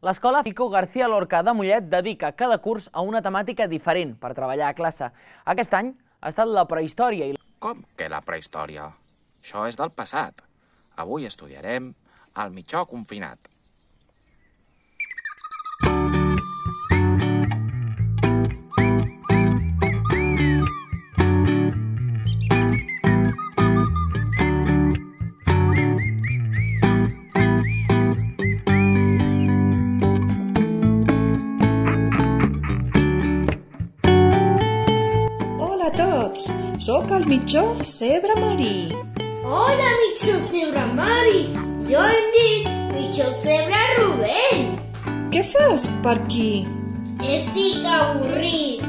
L'escola Fico García Lorca de Mollet dedica cada curs a una temàtica diferent per treballar a classe. Aquest any ha estat la prehistòria i Com que la prehistòria? Això és del passat. Avui estudiarem el mitjó confinat. Sóc el mitjó Cebre Marí. Hola, mitjó Cebre Mari. Jo em dic mitjó Cebre Rubén. Què fas per aquí? Estic avorrit.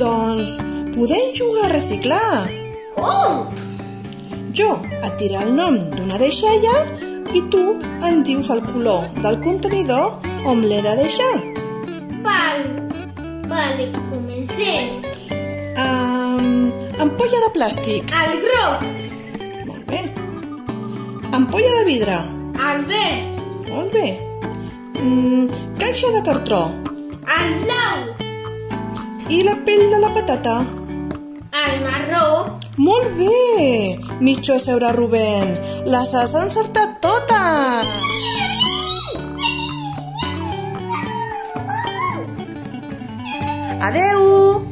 Doncs podem jugar a reciclar. Com? Jo et diré el nom d'una deixalla i tu em dius el color del contenidor on l'he de deixar. Val. Vale, comencem. Um, ampolla de plàstic. El groc, Molt bé. Ampolla de vidre. el verd, Molt bé. Mm, caixa de cartró. el blau, I la pell de la patata. el marró, Molt bé! Mitjó Seure Rubén, les has encertat totes! Adeu!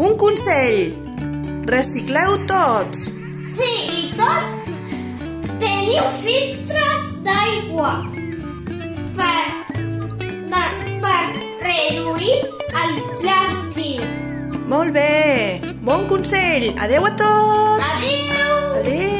Un consell! Recicleu tots! Sí, i tots teniu filtres d'aigua per, per, per reduir el plàstic. Molt bé! Bon consell! Adeu a tots! Adeu! Adeu!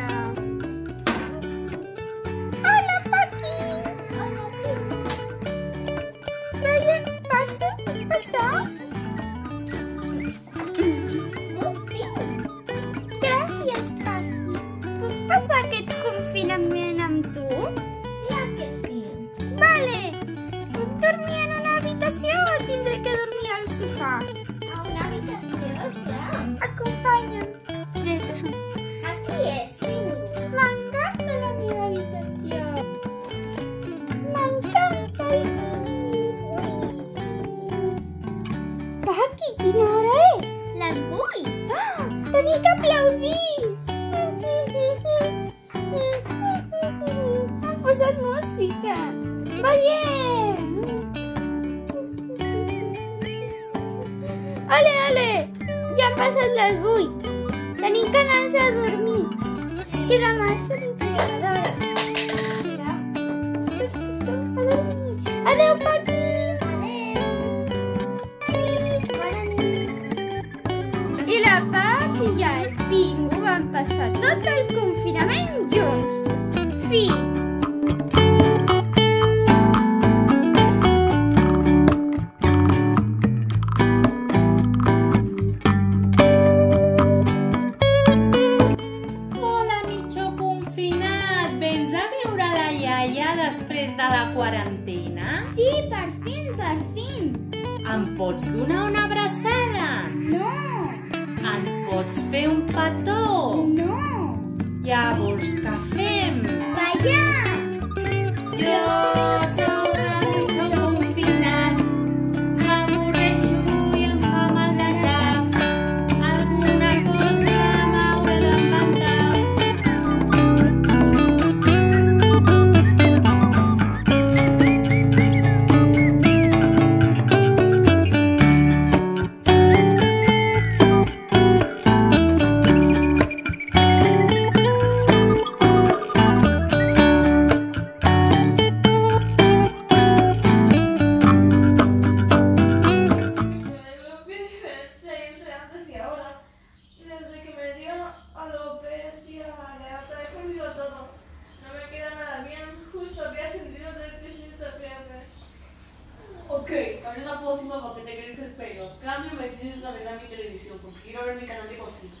sofà? A una habitació, clar. Acompanya'm. Un. Aquí és, vinga. M'encanta la meva habitació. M'encanta llit. Paqui, quina hora és? Les vull. Ah, tenim que aplaudir. Han posat música. Veiem. Ole, ole, ja han passat les vuit. Tenim que anar-nos a dormir. Que demà estarem treballadora. A dormir. Adéu, Paqui. Bona nit. I la Paqui i el Pingu van passar tot el confinament junts. está Dame una pócima para que te crezca el pelo. Cambio, me tienes que arreglar mi televisión porque quiero ver mi canal de cocina.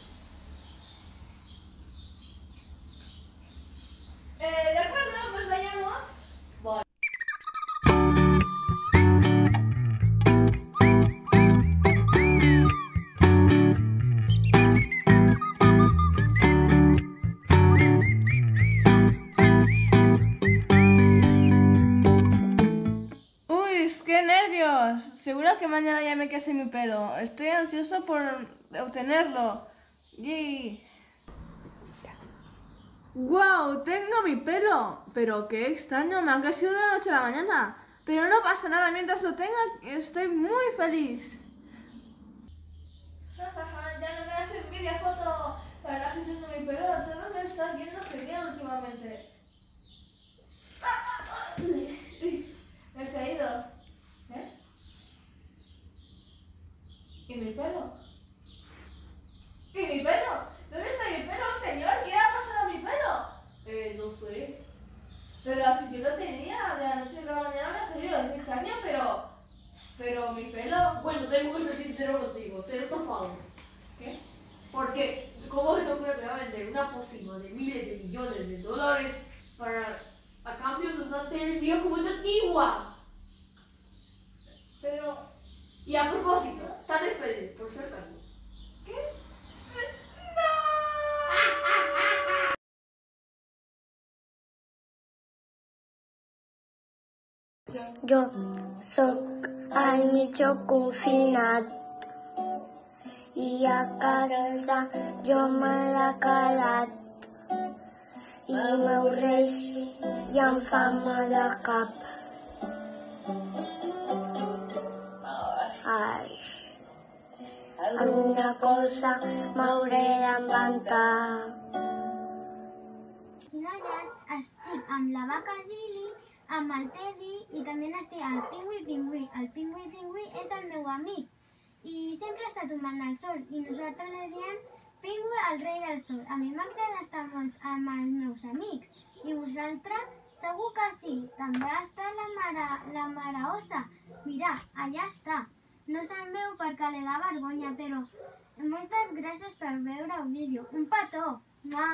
Seguro que mañana ya me crece mi pelo. Estoy ansioso por obtenerlo. Yay. ¡Wow! Tengo mi pelo. Pero qué extraño, me ha crecido de la noche a la mañana. Pero no pasa nada mientras lo tenga, estoy muy feliz. ya no me hace envidia foto para creciendo mi pelo. Todo me está viendo genial últimamente. Me he caído. ¿Eh? ¿Y mi pelo? ¿Y mi pelo? ¿Dónde está mi pelo, señor? ¿Qué ha pasado a mi pelo? Eh, no sé. Pero si yo lo tenía de la noche a la mañana me ha salido. Es extraño, pero... Pero mi pelo... Bueno, tengo que ser sincero contigo. Te he estafado. ¿Qué? Porque, ¿cómo se te ocurre que va a vender una pócima de miles de millones de dólares para, a cambio de una tele mía como esta antigua? Pero... Y a propósito, está despedido, por ser tan. ¿Qué? Jo sóc el mitjó confinat i a casa jo me l'he quedat i meu reis ja em fa mal de cap. Alguna cosa m'hauré d'inventar. Noies, estic amb la vaca Dili, amb el Teddy i també estic al Pingüi Pingüi. El Pingüi Pingüi és el meu amic i sempre està tombant el sol i nosaltres li diem Pingüi el rei del sol. A mi m'agrada estar molt amb els meus amics i vosaltres segur que sí. També està la mare, la mare ossa. Mira, allà està. No se'n veu perquè li da vergonya, però moltes gràcies per veure el vídeo. Un petó! Mua!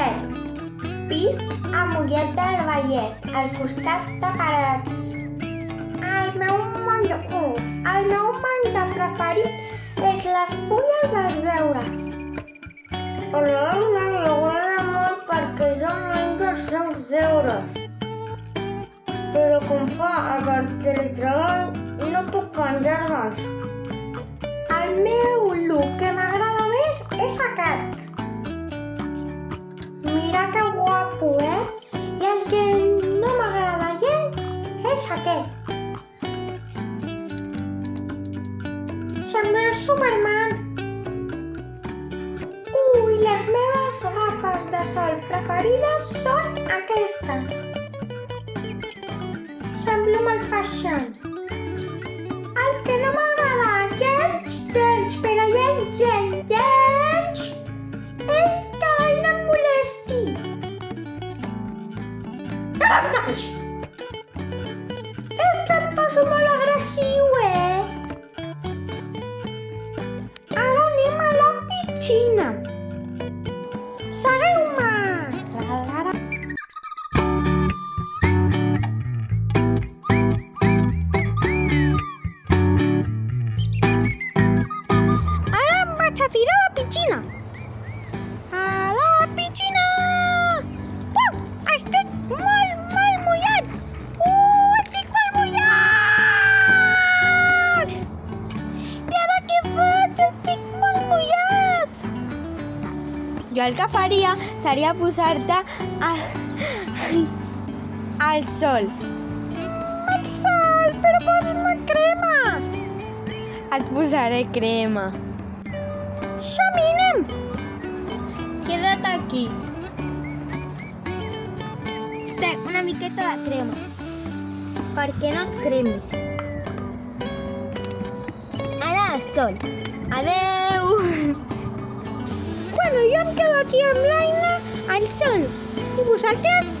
Pep. Visc a Mollet del Vallès, al costat de Parets. El meu menjar, el meu menjar preferit és les fulles dels deures. Però no m'agrada molt perquè jo menjo els seus deures. Però com fa el teletreball, no puc menjar-me'ls. El meu look que m'agrada seria posar-te al, sol. Al sol, però posa'm crema. Et posaré crema. Xaminem! Queda't aquí. Té una miqueta de crema Per què no et cremis. Ara al sol. Adeu! Aquí amb l'Aina al sol. I vosaltres